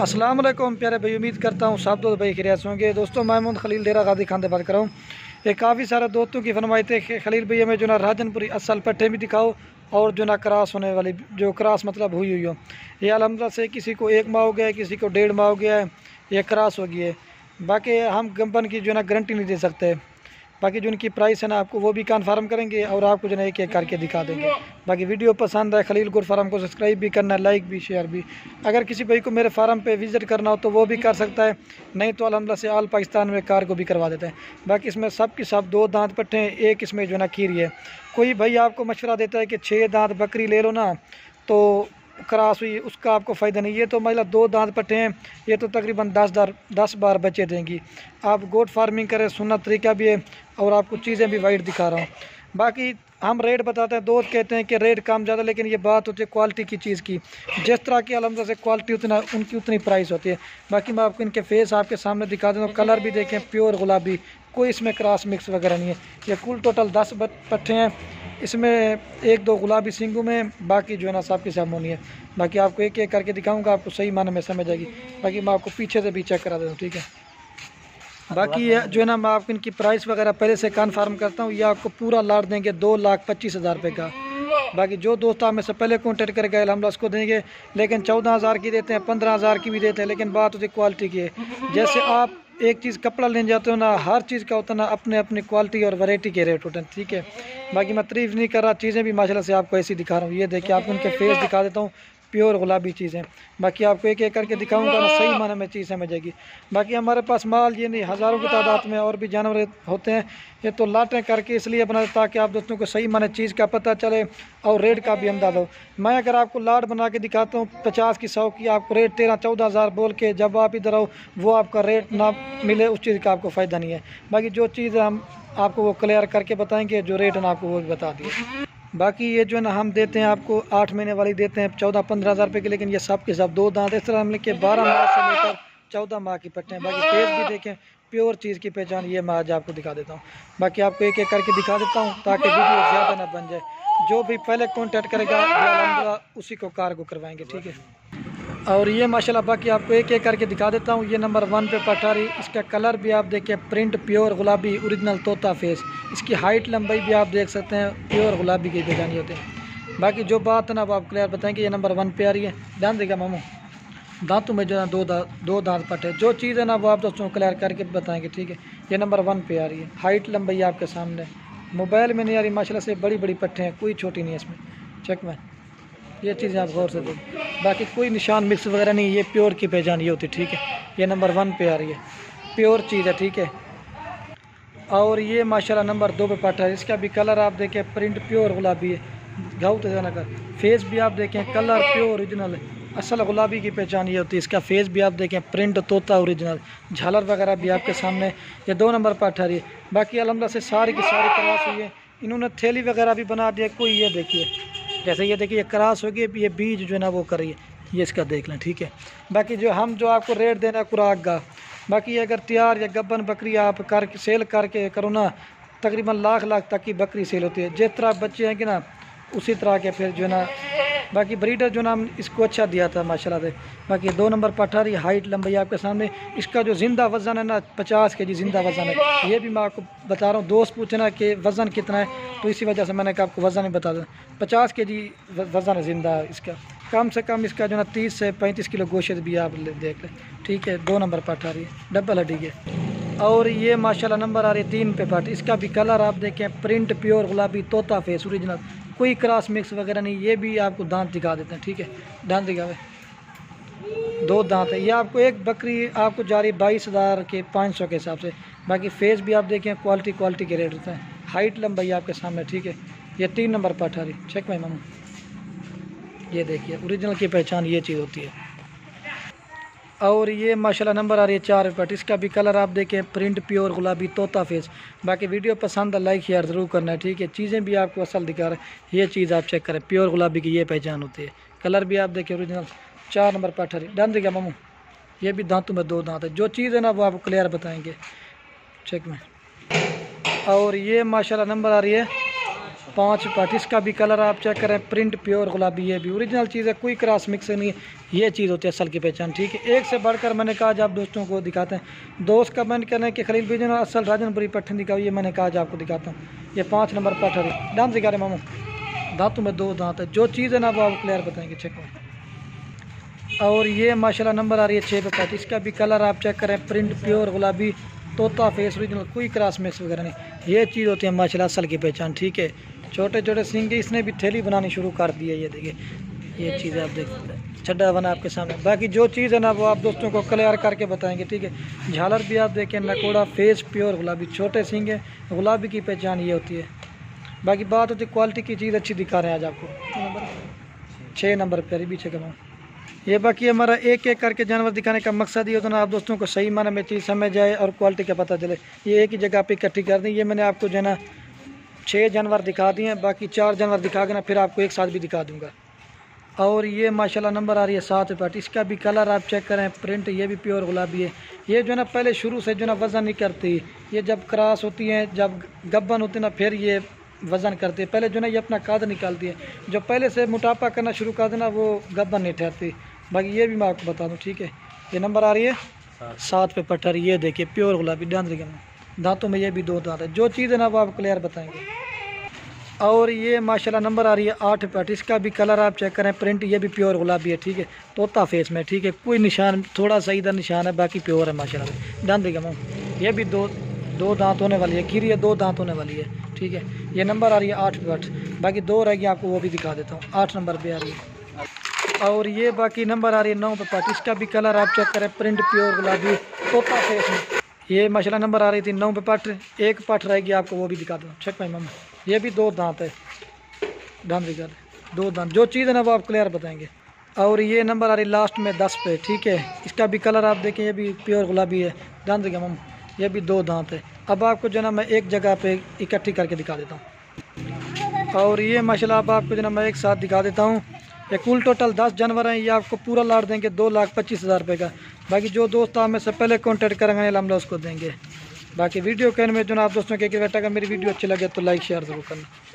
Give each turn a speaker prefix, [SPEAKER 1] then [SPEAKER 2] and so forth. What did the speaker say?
[SPEAKER 1] السلام علیکم پیارے بھائی، امید کرتا ہوں سب دوست بھائی خیریت ہوں گے۔ دوستوں محمود خلیل ڈیرا غادی خان سے بات کر رہا ہوں۔ یہ کافی سارے دوستوں کی فرمائی تھے کہ خلیل بھائی، ہمیں جو نا راجن پوری اصل پٹھے بھی دکھاؤ اور جو نا کراس ہونے والی، جو کراس مطلب ہوئی ہوئی ہو۔ یہ الحمدللہ سے کسی کو ایک ماہ ہو گیا ہے، کسی کو ڈیڑھ ماہ ہو گیا ہے، یہ کراس ہو گئی ہے۔ باقی ہم کمپن کی جو نا گارنٹی نہیں دے سکتے۔ باقی جو ان کی پرائس ہے نا، آپ کو وہ بھی کنفرم کریں گے اور آپ کو جو ہے ایک ایک کر کے دکھا دیں گے۔ باقی ویڈیو پسند ہے خلیل گور فارم کو سبسکرائب بھی کرنا لائک بھی شیئر بھی۔ اگر کسی بھائی کو میرے فارم پہ وزٹ کرنا ہو تو وہ بھی کر سکتا ہے۔ نہیں تو الحمدللہ سے آل پاکستان میں کار کو بھی کروا دیتے ہیں۔ باقی اس میں سب کی سب دو دانت پٹھے ہیں، ایک اس میں جو ہے نا کھیری ہے۔ کوئی بھائی آپ کو مشورہ دیتا ہے کہ چھ دانت بکری لے لو نا، تو کراس ہوئی، اس کا آپ کو فائدہ نہیں، یہ تو مطلب دو دانت پٹھے ہیں، یہ تو تقریباً دس دار، دس بار بچے دیں گی۔ آپ گوٹ فارمنگ کریں سننا طریقہ بھی ہے اور آپ کو چیزیں بھی وائٹ دکھا رہا ہوں۔ باقی ہم ریٹ بتاتے ہیں، دوست کہتے ہیں کہ ریٹ کم زیادہ، لیکن یہ بات ہوتی ہے کوالٹی کی چیز کی۔ جس طرح کی الحمدہ سے کوالٹی اتنا، ان کی اتنی پرائس ہوتی ہے۔ باقی میں آپ کو ان کے فیس آپ کے سامنے دکھا دوں کلر بھی دیکھیں پیور گلابی، کوئی اس میں کراس مکس وغیرہ نہیں ہے۔ یہ کل ٹوٹل دس پٹھے ہیں۔ اس میں ایک دو گلابی سنگوں میں، باقی جو ہے نا سب کی سب ہونی ہے۔ باقی آپ کو ایک ایک کر کے دکھاؤں گا، آپ کو صحیح معنی میں سمجھ آئے گی۔ باقی میں آپ کو پیچھے سے بھی چیک کرا دیتا ہوں، ٹھیک ہے؟ باقی جو ہے نا میں آپ کو ان کی پرائس وغیرہ پہلے سے کنفرم کرتا ہوں، یہ آپ کو پورا لاٹ دیں گے، دو لاکھ پچیس ہزار روپے کا۔ باقی جو دوست آپ میں سے پہلے کانٹیکٹ کر گئے الحمد اس کو دیں گے۔ لیکن چودہ ہزار کی دیتے ہیں، پندرہ ہزار کی بھی دیتے ہیں، لیکن بات ہوتی کوالٹی کی ہے۔ جیسے آپ ایک چیز کپڑا لینے جاتے ہو نا، ہر چیز کا ہوتا ہے نا اپنے اپنی کوالٹی اور ورائٹی کے ریٹ ہوتے ہیں، ٹھیک ہے؟ باقی میں تعریف نہیں کر رہا، چیزیں بھی ماشاءاللہ سے آپ کو ایسی دکھا رہا ہوں۔ یہ دیکھیں، آپ ان کے فیس دکھا دیتا ہوں۔ پیور گلابی چیزیں۔ باقی آپ کو ایک ایک کر کے دکھاؤں گا نا، صحیح معنی میں چیز سمجھ جائے گی۔ باقی ہمارے پاس مال یہ نہیں، ہزاروں کی تعداد میں اور بھی جانور ہوتے ہیں۔ یہ تو لاٹیں کر کے اس لیے بنا تاکہ آپ دوستوں کو صحیح معنی چیز کا پتہ چلے اور ریٹ کا بھی انداز ہو۔ میں اگر آپ کو لاٹ بنا کے دکھاتا ہوں، پچاس کی سو کی، آپ کو ریٹ تیرہ، چودہ ہزار بول کے جب آپ ادھر آؤ، وہ آپ کا ریٹ نہ ملے، اس چیز کا آپ کو فائدہ نہیں ہے۔ باقی جو چیز ہم آپ کو وہ کلیئر کر کے بتائیں گے، جو ریٹ ہے آپ کو وہ بھی بتا دیے۔ باقی یہ جو ہے نا، ہم دیتے ہیں آپ کو آٹھ مہینے والی دیتے ہیں، چودہ پندرہ ہزار روپے کی لیکن یہ سب کے سب دو دانت اس طرح ہم لکھے بارہ ماہ سے لے کر چودہ ماہ کی پٹے ہیں۔ باقی فیس بھی دیکھیں، پیور چیز کی پہچان، یہ میں آج آپ کو دکھا دیتا ہوں۔ باقی آپ کو ایک ایک کر کے دکھا دیتا ہوں تاکہ ویڈیو زیادہ نہ بن جائے۔ جو بھی پہلے کانٹیکٹ کرے گا الحمدللہ اسی کو کار کو کروائیں گے، ٹھیک ہے؟ اور یہ ماشاءاللہ باقی آپ کو ایک ایک کر کے دکھا دیتا ہوں، یہ نمبر ون پہ پٹاری اس کا کلر بھی آپ دیکھیں، پرنٹ پیور گلابی اوریجنل طوطا فیس۔ اس کی ہائٹ لمبائی بھی آپ دیکھ سکتے ہیں، پیور گلابی کی بیجانی ہوتے ہیں باقی جو بات ہے نا، وہ آپ کلیئر بتائیں گے یہ نمبر ون پہ آ رہی ہے۔ دھیان دے گا ماموں۔ دانتوں میں جو ہے دو دو دانت پٹے جو چیز ہے نا، وہ آپ دوستوں کو کلیئر کر کے بتائیں گے، ٹھیک ہے؟ یہ نمبر ون پہ آ رہی ہے۔ ہائٹ لمبائی آپ کے سامنے۔ موبائل میں نہیں آ رہی، ماشاءاللہ سے بڑی بڑی پٹھے ہیں، کوئی چھوٹی نہیں ہے اس میں۔ چیک میں۔ یہ چیزیں آپ غور سے دیں باقی کوئی نشان مکس وغیرہ نہیں، یہ پیور کی پہچان یہ ہوتی، ٹھیک ہے۔ یہ نمبر ون پہ آ رہی ہے۔ پیور چیز ہے، ٹھیک ہے۔ اور یہ ماشاءاللہ نمبر دو پہ پٹا ہے۔ اس کا بھی کلر آپ دیکھیں، پرنٹ پیور گلابی ہے۔ گھاؤ تو کر۔ فیس بھی آپ دیکھیں، کلر پیور اوریجنل ہے۔ اصل گلابی کی پہچان یہ ہوتی ہے۔ اس کا فیس بھی آپ دیکھیں، پرنٹ طوطا اوریجنل جھالر وغیرہ بھی آپ کے سامنے۔ یہ دو نمبر پر ٹھہری ہے۔ باقی الحمدللہ سے ساری کی ساری کراس ہوئی ہے۔ انہوں نے تھیلی وغیرہ بھی بنا دیا کوئی یہ دیکھیے۔ جیسے یہ دیکھیے، یہ کراس ہوگی، یہ بیج جو ہے نا وہ کریے یہ اس کا دیکھ لیں، ٹھیک ہے۔ باقی جو ہم جو آپ کو ریٹ دینا خوراک کا، باقی اگر تیار یا گبن بکری آپ کر کے سیل کر کے کرو نا، تقریباً لاکھ لاکھ تک کی بکری سیل ہوتی ہے۔ جس طرح بچے ہیں کہ نا اسی طرح کے پھر جو ہے نا، باقی بریڈر جو نا، ہم اس کو اچھا دیا تھا، ماشاءاللہ سے۔ باقی دو نمبر پٹھاری، ہائٹ لمبائی آپ کے سامنے۔ اس کا جو زندہ وزن ہے نا، پچاس کے جی زندہ وزن ہے۔ یہ بھی میں آپ کو بتا رہا ہوں۔ دوست پوچھنا کہ وزن کتنا ہے، تو اسی وجہ سے میں نے کہا آپ کو وزن ہی بتا دوں۔ پچاس کے جی وزن ہے زندہ اس کا۔ کم سے کم اس کا جو نا، تیس سے پینتیس کلو گوشت بھی آپ دیکھ لیں۔ ٹھیک ہے، دو نمبر پٹھاری ہے۔ ڈبل ہڈی کے اور یہ ماشاءاللہ نمبر آ رہی ہے تین پہ پٹ اس کا بھی کلر آپ دیکھیں، پرنٹ پیور گلابی طوطا فیس، اوریجنل۔ کوئی کراس مکس وغیرہ نہیں، یہ بھی آپ کو دانت دکھا دیتے ہیں، ٹھیک ہے؟ دانت دکھاوے۔ دو دانت ہے یہ آپ کو ایک بکری آپ کو جا رہی بائیس ہزار کے پانچ سو کے حساب سے۔ باقی فیس بھی آپ دیکھیں، کوالٹی کوالٹی کے ریٹ ہوتے ہیں۔ ہائٹ لمبائی آپ کے سامنے، ٹھیک ہے؟ یہ تین نمبر پر اٹھاری چیک میں ماموں۔ یہ دیکھیے، اوریجنل کی پہچان یہ چیز ہوتی ہے۔ اور یہ ماشاءاللہ نمبر آ رہی ہے چار پٹ اس کا بھی کلر آپ دیکھیں پرنٹ پیور گلابی طوطا فیس۔ باقی ویڈیو پسند ہے، لائک شیئر ضرور کرنا ہے ٹھیک ہے؟ چیزیں بھی آپ کو اصل دکھا رہے یہ چیز آپ چیک کریں۔ پیور گلابی کی یہ پہچان ہوتی ہے۔ کلر بھی آپ دیکھیں اوریجنل چار نمبر پٹ ہری ڈن دے گا ماموں، یہ بھی دانتوں میں دو دانت ہے جو چیز ہے نا، وہ آپ کو کلیئر بتائیں گے۔ چیک میں۔ اور یہ ماشاءاللہ نمبر آ رہی ہے۔ پانچ پٹ۔ اس کا بھی کلر آپ چیک کریں، پرنٹ پیور گلابی یہ بھی۔ اوریجنل چیز ہے، کوئی کراس مکس نہیں ہے۔ یہ چیز ہوتی ہے اصل کی پہچان، ٹھیک ہے۔ ایک سے بڑھ کر میں نے کہا جب آپ دوستوں کو دکھاتے ہیں۔ دوست کا میں نے کہنا ہے کہ خلیل بیجن اور اصل راجن پوری پٹھن دکھاؤ، یہ میں نے کہا جب آپ کو دکھاتا ہوں۔ یہ پانچ نمبر پٹ ہے۔ ڈانس دکھا رہے ماموں۔ دانتوں میں دو دانت ہے۔ جو چیز ہے نا وہ آپ کلیئر بتائیں گے چیک اور یہ ماشاءاللہ نمبر آ رہی ہے چھ پہ پٹ۔ اس کا بھی کلر آپ چیک کریں پرنٹ پیور گلابی، طوطا فیس اوریجنل کوئی کراس مکس وغیرہ نہیں۔ یہ چیز ہوتی ہے ماشاءاللہ اصل کی پہچان، ٹھیک ہے۔ چھوٹے چھوٹے سنگے اس نے بھی تھیلی بنانی شروع کر دی ہے، یہ دیکھیے یہ چیزیں آپ دیکھ سکتے ہیں چھڈا بنا آپ کے سامنے۔ باقی جو چیز ہے نا وہ آپ دوستوں کو کلیئر کر کے بتائیں گے، ٹھیک ہے؟ جھالر بھی آپ دیکھیں، نکوڑا فیس پیور گلابی، چھوٹے سنگے، گلابی کی پہچان یہ ہوتی ہے۔ باقی بات ہوتی ہے کوالٹی کی چیز اچھی دکھا رہے ہیں آج آپ کو۔ چھ نمبر پہ بھی چھ یہ باقی ہمارا ایک ایک کر کے جانور دکھانے کا مقصد یہ ہوتا ہے نا، آپ دوستوں کو صحیح معنی میں چیز سمجھ جائے اور کوالٹی کا پتہ چلے۔ یہ ایک ہی جگہ پہ اکٹھی کر دیں، یہ میں نے آپ کو جو ہے نا چھ جانور دکھا دیے ہیں باقی چار جانور دکھا کے نا پھر آپ کو ایک ساتھ بھی دکھا دوں گا۔ اور یہ ماشاءاللہ نمبر آ رہی ہے سات پٹ۔ اس کا بھی کلر آپ چیک کریں پرنٹ یہ بھی پیور گلابی ہے۔ یہ جو ہے نا پہلے شروع سے جو ہے نا وزن نہیں کرتی۔ یہ جب کراس ہوتی ہیں جب گبن ہوتی ہے نا پھر یہ وزن کرتی ہے۔ پہلے جو ہے نا یہ اپنا کاد نکالتی ہے جو پہلے سے موٹاپا کرنا شروع کر دینا وہ گبن نہیں ٹھہرتی۔ باقی یہ بھی میں آپ کو بتا دوں ٹھیک ہے۔ یہ نمبر آ رہی ہے سات پہ پٹھر یہ دیکھیے پیور گلابی ڈاندری کے دانتوں میں یہ بھی دو دانت ہے جو چیز ہے نا وہ آپ کلیئر بتائیں گے۔ اور یہ ماشاءاللہ نمبر آ رہی ہے آٹھ پٹ اس کا بھی کلر آپ چیک کریں۔ پرنٹ یہ بھی پیور گلابی ہے، ٹھیک ہے۔ طوطا فیس میں، ٹھیک ہے۔ کوئی نشان، تھوڑا سا ادھر نشان ہے، باقی پیور ہے ماشاء اللہ ڈاندری کا یہ بھی دو دو دانت ہونے والی ہے۔ کھیری ہے، دو دانت ہونے والی ہے۔ ٹھیک ہے۔ یہ نمبر آ رہی ہے آٹھ پٹ باقی دو رہ گئی آپ کو وہ بھی دکھا دیتا ہوں۔ آٹھ نمبر پہ آ رہی ہے۔ اور یہ باقی نمبر آ رہی ہے نو پہ اس کا بھی کلر آپ چیک کریں۔ پرنٹ پیور گلابی، طوطا فیس میں۔ یہ ماشاءاللہ نمبر آ رہی تھی، نو پہ پٹ، ایک پٹ رہے گی، آپ کو وہ بھی دکھا دوں۔ چیک میں ماما یہ بھی دو دانت ہے۔ ڈاندری کا دو دانت۔ جو چیز ہے نا وہ آپ کلیئر بتائیں گے۔ اور یہ نمبر آ رہی لاسٹ میں دس پہ، ٹھیک ہے۔ اس کا بھی کلر آپ دیکھیں، یہ بھی پیور گلابی ہے۔ ڈاندری کا ماما یہ بھی دو دانت ہے۔ اب آپ کو جو ہے نا میں ایک جگہ پہ اکٹھی کر کے دکھا دیتا ہوں۔ اور یہ ماشاءاللہ اب آپ کو جو ہے نا میں ایک ساتھ دکھا دیتا ہوں۔ یہ کل ٹوٹل دس جانور ہیں، یہ آپ کو پورا لاٹ دیں گے، دو لاکھ پچیس ہزار روپے کا۔ باقی جو دوست آپ میں سے پہلے کانٹیکٹ کریں گے، ہم اس کو دیں گے۔ باقی ویڈیو کہنے میں جو نا آپ دوستوں کے بیٹا، اگر میری ویڈیو اچھی لگے تو لائک شیئر ضرور کرنا۔